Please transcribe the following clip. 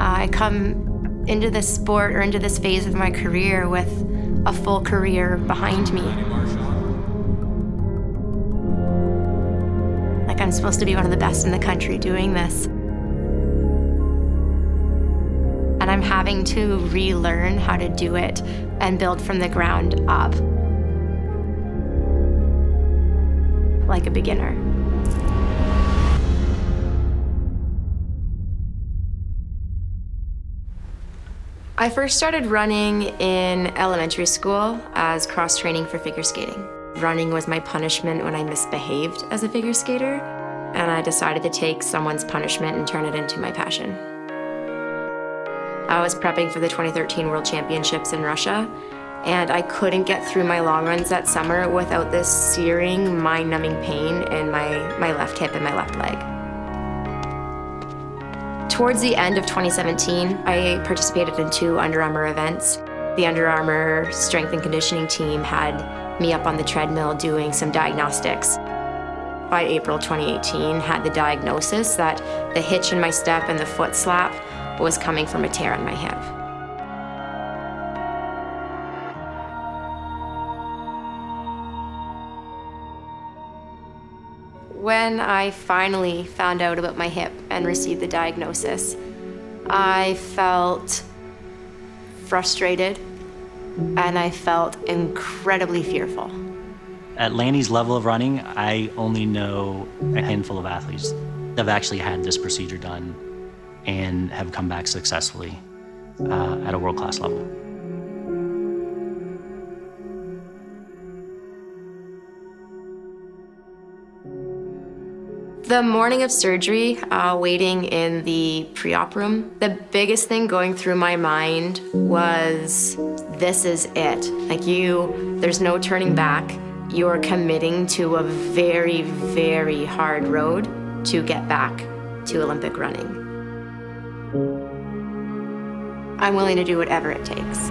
I come into this sport or into this phase of my career with a full career behind me. Like I'm supposed to be one of the best in the country doing this. And I'm having to relearn how to do it and build from the ground up. Like a beginner. I first started running in elementary school as cross training for figure skating. Running was my punishment when I misbehaved as a figure skater, and I decided to take someone's punishment and turn it into my passion. I was prepping for the 2013 World Championships in Russia, and I couldn't get through my long runs that summer without this searing, mind-numbing pain in my, my left hip and my left leg. Towards the end of 2017, I participated in two Under Armour events. The Under Armour strength and conditioning team had me up on the treadmill doing some diagnostics. By April 2018, had the diagnosis that the hitch in my step and the foot slap was coming from a tear in my hip. When I finally found out about my hip and received the diagnosis, I felt frustrated and I felt incredibly fearful. At Lanni's level of running, I only know a handful of athletes that have actually had this procedure done and have come back successfully uh, at a world-class level. The morning of surgery, uh, waiting in the pre-op room, the biggest thing going through my mind was, this is it. Like you, there's no turning back. You're committing to a very, very hard road to get back to Olympic running. I'm willing to do whatever it takes.